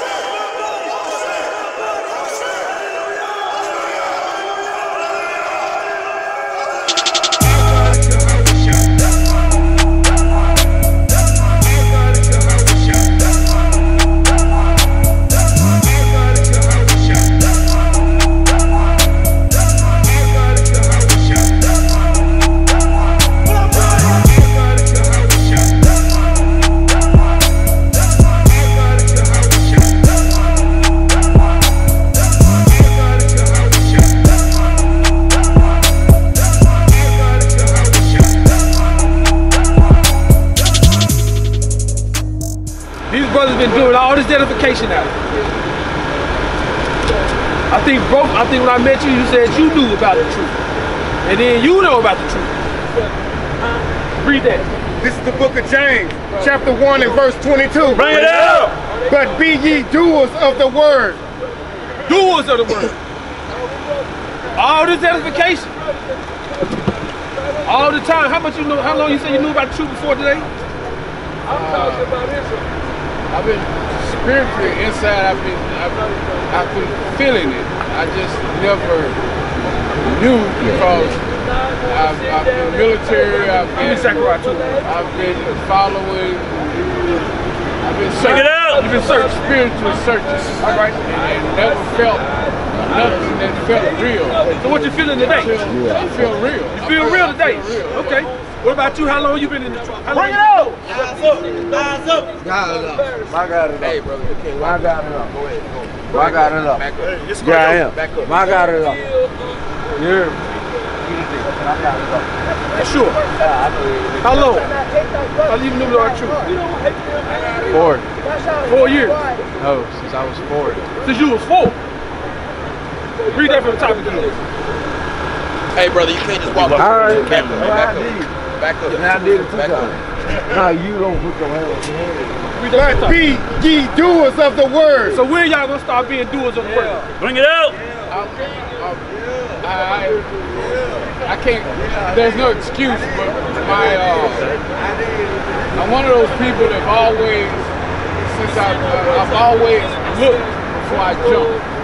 These been doing all this identification out. I think broke. I think when I met you, you said you knew about the truth. And then you know about the truth. Read that. This is the book of James, chapter 1 and verse 22. Bring it out. But be ye doers of the word. Doers of the word. All this edification. All the time. How much you know? How long you say you knew about the truth before today? I've been spiritually inside. I've been, I've, I've been feeling it. I just never knew because I've, I've been military. I've been, Zechariah 2. I've been following. I've been Bring it out. I've been searching spiritual searches. All right, and, and never felt nothing that felt real. So what you feeling today? I feel real. You feel real today? Okay. What about you? How long you been in the truth? Bring it out. Eyes up! Eyes up! My God is Hey, brother. Okay, My God is up. Go ahead. Go. My God is up. Back up. Yeah, I am. Back up. My God is up. Yeah. My God is up. Sure. How long? How long you knew the truth? Four. Four years. No, since I was four. Since you was four. Read that from the top again. Hey, brother, you can't just walk All right. Back up, Well, back I up. Did. Back up. And I did it two Back up. times. No, you don't put your hand on your head. Read the be ye doers of the word. So when y'all gonna start being doers of the word? Bring it out. I'm, I'm, I, I can't, there's no excuse, but my, uh, I'm one of those people that always, since I, uh, I've always looked before I jump.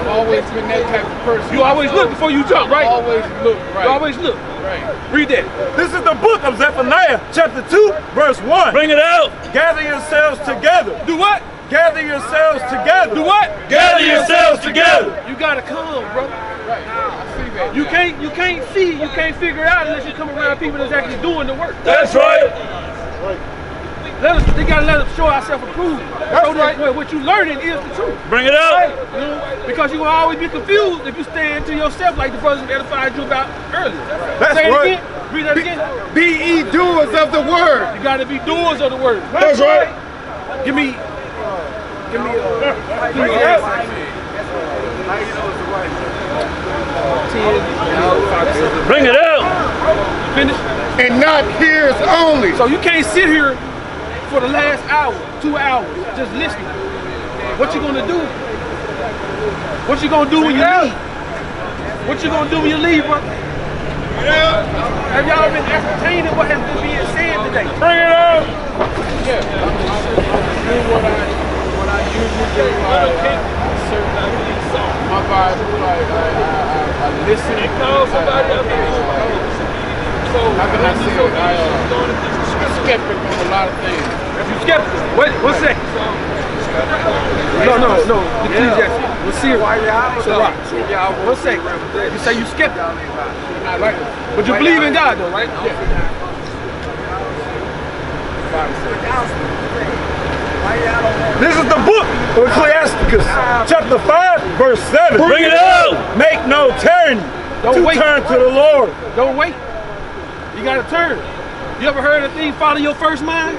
Right. I've always been that type of person. You always look before you jump, right? Always look, right. You always look. right. Read that. This is the book of Zephaniah, chapter 2, verse 1. Bring it out. Gather yourselves together. Do what? Gather yourselves together. Do what? Gather yourselves together. You gotta come, bro. Right. I see that. You can't you can't see, you can't figure it out unless you come around people that's actually doing the work. That's right. Let us, they gotta let us show ourselves approved. Show them what, what you learning is the truth. Bring it out. You know, because you will always be confused if you stand to yourself like the brothers edified you about earlier. That's Say it right. again. Read that again. Be ye doers of the word. You gotta be doers of the word. That's right. Give me, give me, uh, give me uh, Bring it out. finish. And not hearers only. So you can't sit here for the last hour, two hours, just listening. What you gonna do? What you gonna do when you leave? What you gonna do when you leave, bro? Have y'all been ascertaining what has been being said today? Bring it out! Yeah, doing what I, what I usually do. I, I search my Bible, I, I, I, I listen. I, I, how can I say it? I, uh, I'm skeptic on a lot of things. You skeptical? Wait, one second. No, no, no. Ecclesiastes. Let's see it. So, right. One second. You say you skeptical. Right. But you believe in God, though, right? This is the book of Ecclesiasticus, chapter 5, verse 7. Bring it out. Make no turn Don't to wait. turn to the Lord. Don't wait. You gotta turn. You ever heard of the thing, follow your first mind?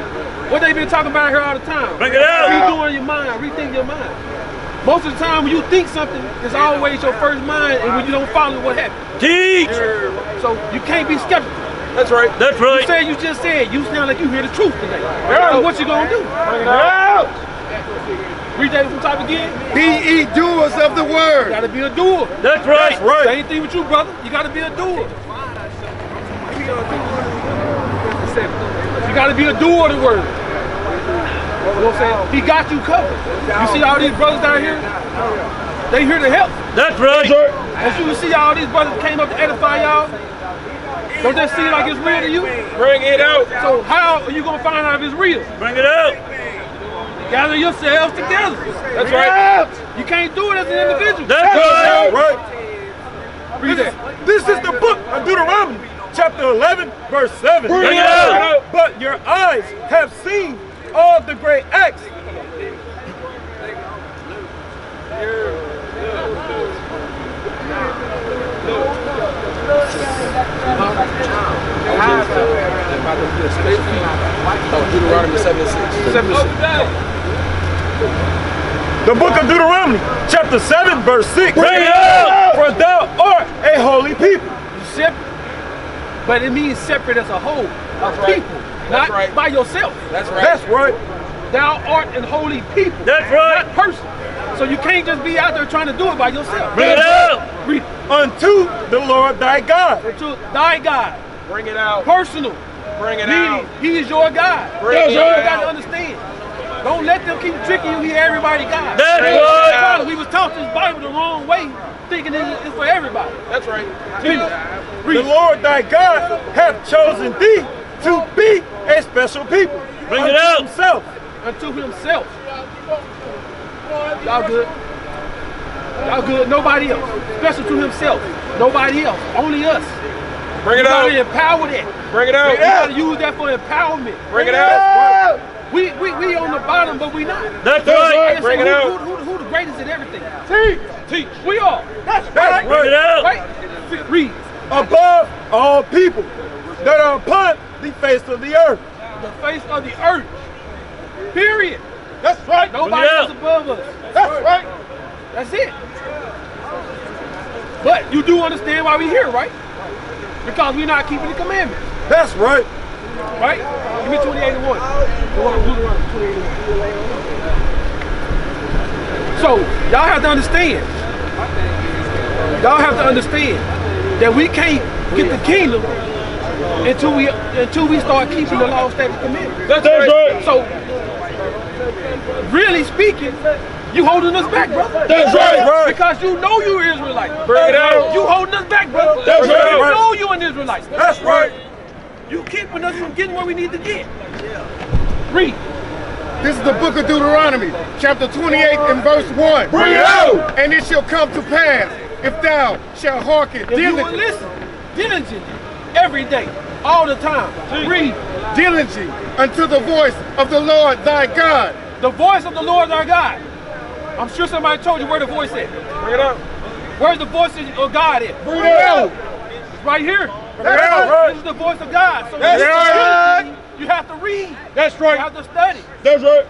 What they been talking about here all the time? Bring it out. Redoing your mind, rethink your mind. Most of the time when you think something, it's always your first mind, and when you don't follow it, what happens? Teach. So you can't be skeptical. That's right. That's right. You right. said you just said, you sound like you hear the truth today. So what you gonna do? Bring it Read that from top again. Be ye doers of the You word. gotta be a doer. That's right. right. Same thing with you, brother. You gotta be a doer. You gotta be a doer of the word. You know what I'm saying? He got you covered. You see all these brothers down here? They here to help. That's right. As you can see, all these brothers came up to edify y'all. Don't that seem like it's real to you? Bring it out. So how are you gonna find out if it's real? Bring it out. Gather yourselves together. That's right. You can't do it as an individual. That's right. Right. Read that. This is the book of Deuteronomy, chapter 11, verse 7. Bring it out. But your eyes have seen all the great acts. Oh, Deuteronomy 7 6. The book of Deuteronomy, chapter 7, verse 6. Bring it out. For thou art a holy people. Separate. But it means separate as a whole. Of right. people. Not right. by yourself. That's right. That's right. Thou art an holy people. That's right. Not person. So you can't just be out there trying to do it by yourself. Bring it out. Read. Unto the Lord thy God. To thy God. Bring it out. Personal. Bring it Meaning, out. he is your God. Bring That's it what you got to understand. Don't let them keep tricking you. He everybody God. That's Bring right. out. We was taught this Bible the wrong way, thinking it's for everybody. That's right. The Lord thy God hath chosen thee to be a special people. Bring it out. Himself. unto himself. Y'all good? Y'all good? Nobody else. Special to himself. Nobody else. Only us. Bring We it gotta out. empower that. Bring it We out. gotta use that for empowerment. Bring it out. We we we on the bottom, but we not. That's I right. just Bring say, it who, out. Who, who, who the greatest at everything? Teach Teach. We are. That's That's Bring it out. Right. Read. above all people that are upon the face of the earth. The face of the earth. Period. That's right. Nobody it else out. above us. That's right. That's it. But you do understand why we here, right? Because we're not keeping the commandments, That's right. Right? Give me 28 and 1. Deuteronomy 28 and 1. So, y'all have to understand. Y'all have to understand that we can't get the kingdom until we until we start keeping the law, statutes, commandments. That's right. So, really speaking, you holding us back, brother. That's right. Because you know you're Israelite. Bring it out. You holding us back, brother. That's You right. know you're an Israelite. That's right. You keeping us from getting where we need to get. Read. This is the book of Deuteronomy, chapter 28 and verse 1. Bring it out. And it shall come to pass, if thou shalt hearken diligently, listen diligently every day, all the time. Read. diligently unto the voice of the Lord thy God. The voice of the Lord our God. I'm sure somebody told you where the voice is. Bring it out. Where's the voice of God at? Bring it out. Right here. This is the voice of God. So That's you right. You have to read. That's right. You have to study. That's right.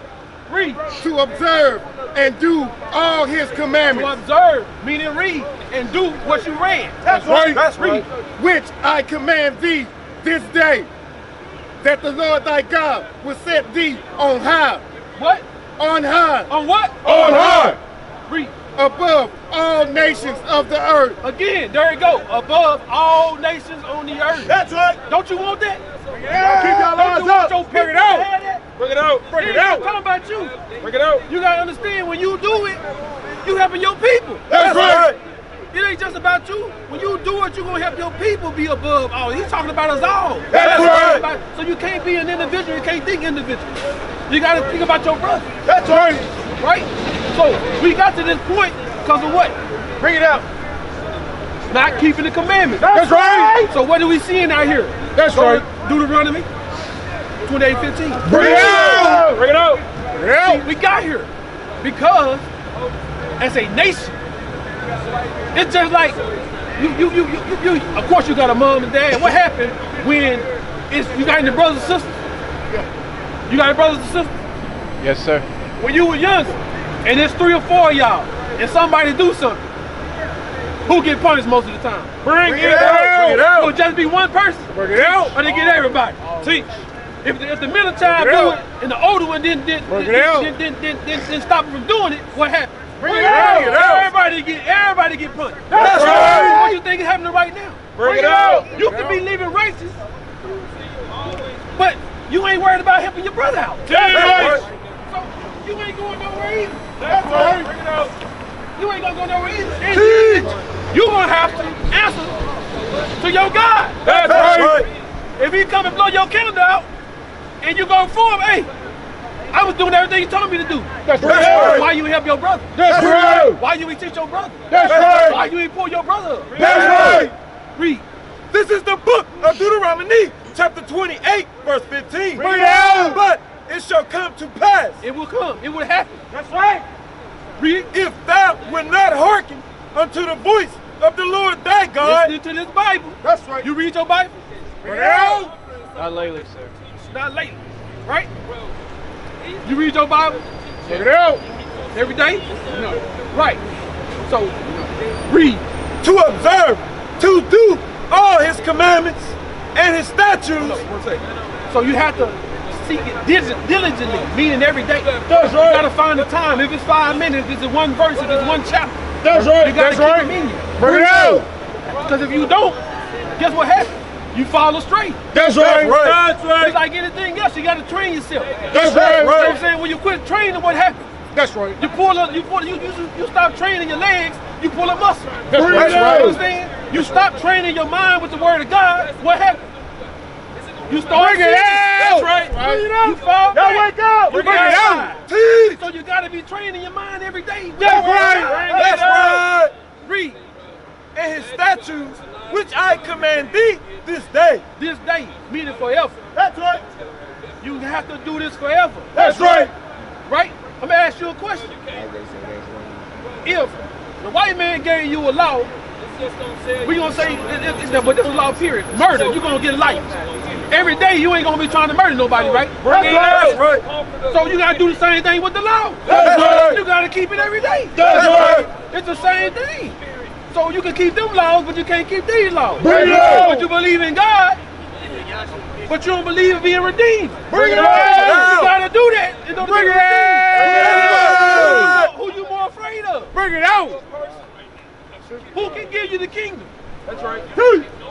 Read. To observe and do all his To commandments, observe, meaning read, and do what you read. That's right. That's right. which I command thee this day, that the Lord thy God will set thee on high, What? on high, On what? on high, Read. Above all nations of the earth. Again, there you go. Above all nations on the earth. That's right. Don't you want that? Y'all keep y'all Don't eyes you up. your Bring it out. Bring it out. Bring It it ain't out. talking about you. Bring it out. You gotta understand when you do it, you helping your people. That's right. It ain't just about you. When you do it, you're gonna help your people be above all. He's talking about us all. That's what he's right. about. So you can't be an individual. You can't think individual. You gotta think about your brother, That's right. right? So we got to this point because of what? Bring it out. Not keeping the commandments. That's right. So what are we seeing out here? That's Go right. Deuteronomy 28, 15. Bring it out. Bring it out. See, we got here because as a nation, it's just like you, you, you, you, you, of course you got a mom and dad. What happened when it's you got any brothers and sisters? You got any brothers and sisters? Yes, sir. When you were young, and there's three or four of y'all, and somebody do something, who get punished most of the time? Bring, it out. Bring it out. Will just be one person? Bring it out. Or they get everybody? Teach. If the, if the middle child it do out. it and the older one didn't didn't Bring didn't, didn't, didn't, didn't, didn't, stop from doing it, what happened? Bring it out. Bring it out. Everybody get everybody get punished. That's right. What do you think is happening right now? Bring it out. You can be living righteous, but you ain't worried about helping your brother out. That's right. So you ain't going nowhere either. That's right. Bring it out. You ain't gonna go nowhere either. And you gonna have to answer to your God. That's That's right. right. If he come and blow your calendar out, and you go for him, hey, I was doing everything you told me to do. That's right. Why you help your brother? That's right. Why you ain't teach your brother? That's right. Why you ain't pull your brother up? That's right. Read. This is the book of Deuteronomy, chapter 28, verse 15. Bring it out. But it shall come to pass. It will come. It will happen. That's right. Read. If thou wilt not hearken unto the voice of the Lord thy God. Listen to this Bible. That's right. You read your Bible? Bring it out. Not lately, sir. Not late. Right? You read your Bible Bring it out. every day? No. Right. So, read. To observe, to do all his commandments and his statutes. One second. So you have to seek it diligently, meaning every day. That's You gotta find the time. If it's five minutes, if it's one verse, if it's one chapter. That's right. You gotta That's keep right. it. Bring it out. Because if you don't, guess what happens? You fall astray. That's right. That's right. It's like anything else. You gotta train yourself. That's You know right. what I'm saying? When you quit training, what happens? That's right. You pull up, you pull, you, you, you stop training your legs, you pull a muscle. That's You right. what I'm? You stop training your mind with the word of God, what happens? You start Bring it out. That's right. Bring it You out. fall Y'all wake up. You Bring it out. outside. Teach. So you gotta be training your mind every day. That's right. That's right. Read And his statutes, which I command thee this day. this day, meaning forever. That's right. You have to do this forever. That's right. Right? I'm gonna ask you a question. If the white man gave you a law, we gonna say, it- it- it's- but this is a law period. Murder, you're gonna get life. Every day you ain't gonna be trying to murder nobody, right? That's right. Right. So you gotta do the same thing with the law. That's right. You gotta keep it every day. That's right. It's the same thing. So you can keep them laws, but you can't keep these laws. Bring it on. But you believe in God, but you don't believe in being redeemed. Bring it You gotta do that order to Bring it on. Who you more afraid of? Bring it out. Who can give you the kingdom? That's right.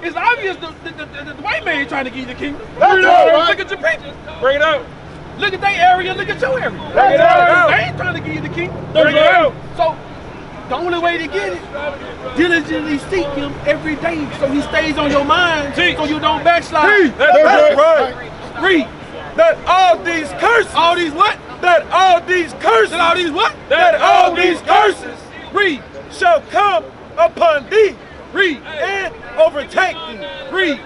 It's obvious the, the, the, the, white man trying to give you the kingdom. That's Look right. at your people. Bring it out. Look at their area. Look at your area. Bring it out. They ain't trying to give you the kingdom. Bring it out. So the only way to get it, diligently seek him every day so he stays on your mind Teach. so you don't backslide. That's right. Read. That all these curses. All these what? That all these curses. That all these what? That all these curses Read. shall come upon thee Read. and overtake thee. Read.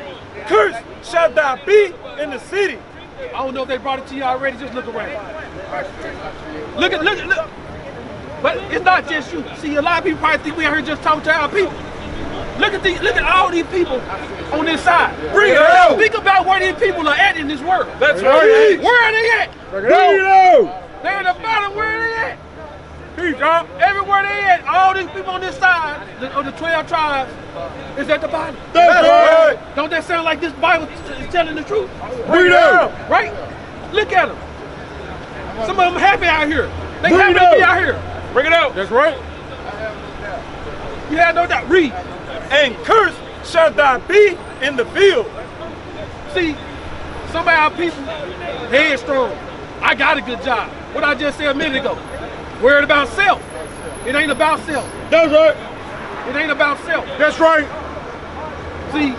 Cursed shall thou be in the city. I don't know if they brought it to you already. Just look around. Look at look at, look. But it's not just you. See, a lot of people probably think we out here just talking to our people. Look at the look at all these people on this side. Bring it out. Think about where these people are at in this world. That's right. Where are they at? Bring it out. They're in the bottom. Where are they at? Peace out. Everywhere they at, all these people on this side the, of the 12 tribes is at the bottom. That's right. Don't that sound like this Bible is telling the truth? Bring it out. Right? Look at them. Some of them happy out here. They Bring happy to be out. out here. Bring it out. That's right. You had no doubt. Read. And cursed shall thou be in the field. See, some of our people, headstrong. I got a good job. What I just said a minute ago. Worried about self. It ain't about self. That's right. It ain't about self. That's right. See,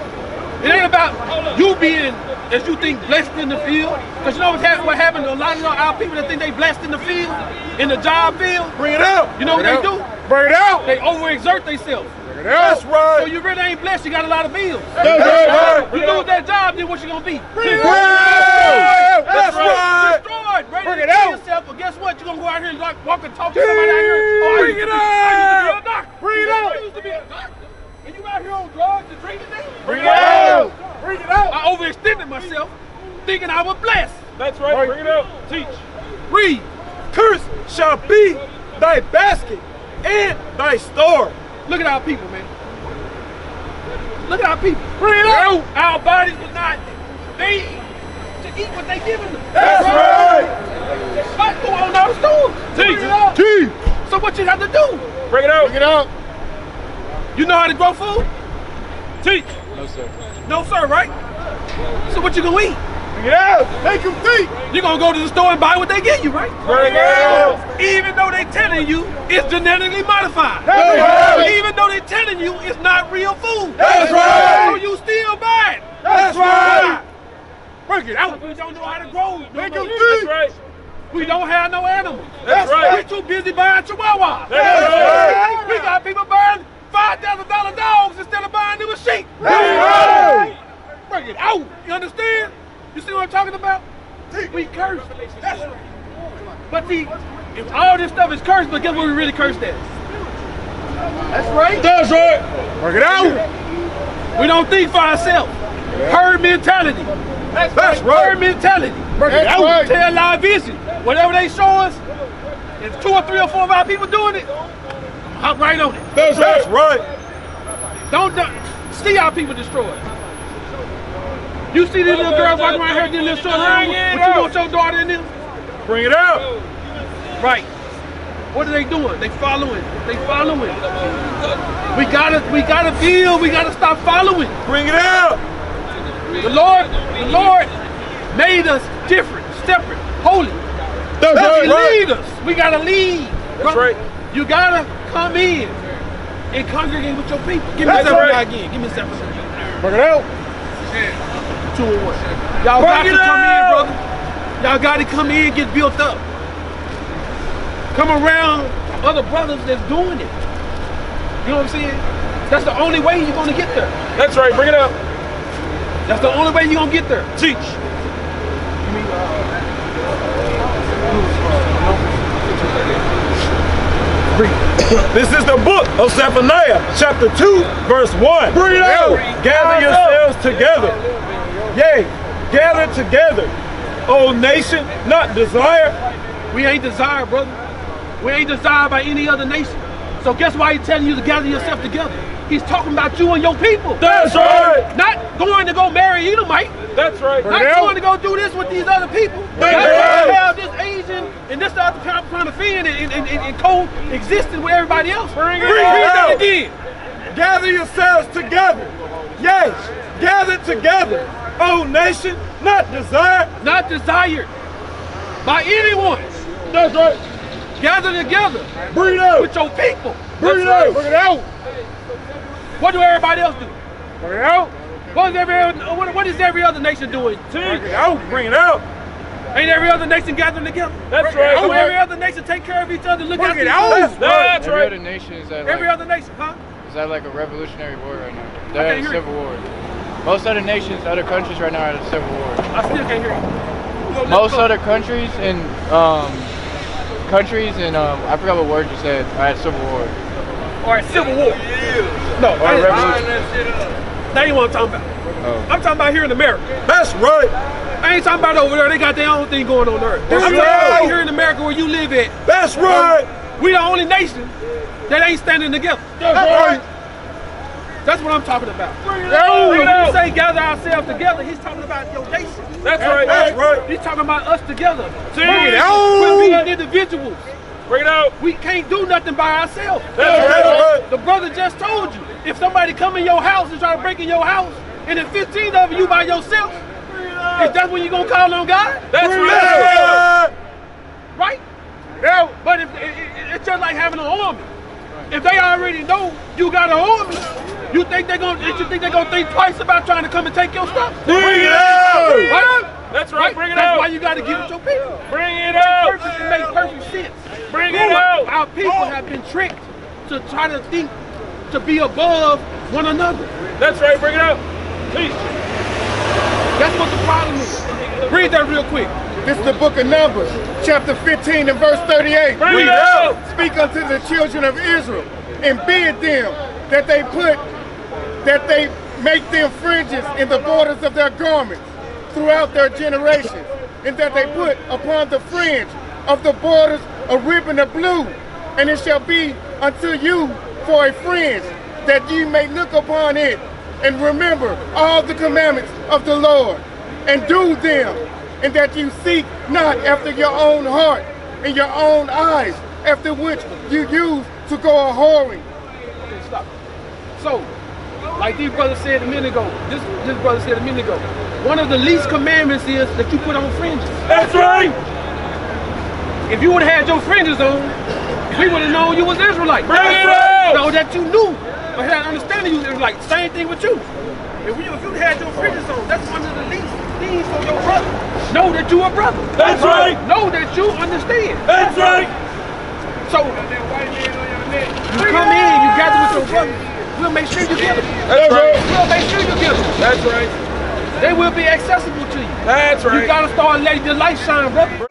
it ain't about you being, as you think, blessed in the field. Because you know what's hap- what happened to a lot of our people that think they blessed in the field, in the job field? Bring it out. You know what they do? Bring it out. They overexert themselves. Bring out. That's So right. So you really ain't blessed, you got a lot of bills. That's right. You lose that job, then what you gonna be? Bring it out. That's right. Destroyed, Bring to it out. yourself, but guess what? You're gonna go out here and like, walk and talk to somebody out here. Oh, Bring it to be- I used to out. a doctor. Bring it You out. used to be a doctor. And you out here on drugs and drinking? Bring it out. Bring it out. I overextended myself thinking I was blessed. That's right. Bring it out. Teach. Read. Curse shall be thy basket and thy store. Look at our people, man. Look at our people. Bring it out. Our bodies were not made to eat what they giving them. That's right. But go on store. Bring it out. T. So what you have to do? Bring it out. Bring it out. You know how to grow food? Teach. No, sir, right? So what you gonna eat? Out. Make them think. You're gonna go to the store and buy what they give you, right? Bring it. Even though they telling you it's genetically modified. That's right. Even though they telling you it's not real food. That's right. So you still buy it. That's right. Bring it out. We don't know how to grow. Make them That's right. We don't have no animals. That's right. We too busy buying chihuahuas. That's right. We got people buying five thousand dollar dogs instead of buying them a sheep. right. Bring it out. You understand? You see what I'm talking about? We curse. That's right. But see, if all this stuff is cursed, but guess what we really cursed at? That's right. That's right. Bring it out. We don't think for ourselves. Herd mentality. That's Herd right. mentality. Bring it That's out. right. Tell our vision. Whatever they show us, if two or three or four of our people doing it, hop right on it. That's right. Don't, don't see our people destroyed. You see these little girls walking around here, these little short around, but you want your daughter in there? Bring it out. Right. What are they doing? They following. They following. We gotta, we gotta feel. We gotta stop following. Bring it out. The Lord, the Lord made us different, separate, holy. That's He lead us. We gotta lead. That's right. You gotta come in and congregate with your people. Give me That's seven right. again. Give me seven again. Bring it out. Two and one. Y'all got to come in, brother. Y'all got to come in, get built up. Come around other brothers that's doing it. You know what I'm saying? That's the only way you're gonna get there. That's right. Bring it up. That's the only way you're gonna get there. Teach. This is the book of Zephaniah, chapter 2, verse 1. Bring it out. Gather yourselves together. Yea, gather together. O nation, not desire. We ain't desired, brother. We ain't desired by any other nation. So guess why he's telling you to gather yourself together? He's talking about you and your people. That's right. Not going to go marry Edomite. That's right. Not it out. going to go do this with these other people. Not Bring it going out. to have this Asian and this other kind of trying to fit and, and, and, and coexisting with everybody else. Bring it that out. again. Gather yourselves together. Yes, gather together. O nation, not desired. Not desired by anyone. That's right. Gather together Bring it out. with your people. Bring it That's out. Bring it out. What do everybody else do? Bring it out. What is every what, what is every other nation doing? Bring it out. Bring it out. Ain't every other nation gathering together? That's Do right. every other nation take care of each other? Look Bring out it out. other? That's Every right. other nation is at Every like, other nation, huh? is that like a revolutionary war right now. can't They're at a hear civil war. Most other nations, other countries right now are in a civil war. I still can't hear you. Most other countries and um, countries and um, I forgot what word you said are at civil war. Or a civil war. No, Or I, a revolution. that ain't what I'm talking about. Oh. I'm talking about here in America. That's right. I ain't talking about over there. They got their own thing going on there. I'm That's talking right. about here in America where you live at. That's right. Uh, we the only nation that ain't standing together. That's right. That's what I'm talking about. It When you say gather ourselves together, he's talking about your nation. That's right. That's right. He's talking about us together. Bring it. We're being individuals. Bring it out. We can't do nothing by ourselves. That's That's right. right. The brother just told you. If somebody come in your house and try to break in your house, and if 15 of you by yourself, is that when you gonna call on God? That's That's right. right. Right? Yeah. But if, it, it- it's just like having an army. If they already know you got an army, you think they're gonna you think they're gonna think twice about trying to come and take your stuff? Bring it out. Right? That's right. Bring it That's out. why you gotta give it your people. Bring it out. Perfect, it makes perfect sense. Bring it out. Our people oh! have been tricked to try to think to be above one another. That's right. Bring it out. Teach. That's what the problem is. Read that real quick. This is the book of Numbers, chapter 15 and verse 38. Bring it out. Speak unto the children of Israel and bid them that they put, that they make them fringes in the borders of their garments throughout their generations, and that they put upon the fringe of the borders a ribbon of blue, and it shall be unto you for a fringe, that ye may look upon it and remember all the commandments of the Lord, and do them, and that you seek not after your own heart and your own eyes, after which you use to go a whoring. Okay, stop. So, like these brothers said a minute ago, this this brother said a minute ago, one of the least commandments is that you put on fringes. That's right. If you would have had your fringes on, we would have known you was Israelite. Bring it out. So that you knew or had an understanding you was Israelite. Same thing with you. If you if you had your fringes on, that's one of the least things for your brother. Know that you a brother. That's right. Know that you understand. That's right. So you come in, you gather with your brother. We'll make sure you get them. That's right. We'll make sure you get them. That's right. They will be accessible to you. That's right. You gotta start letting your light shine, brother.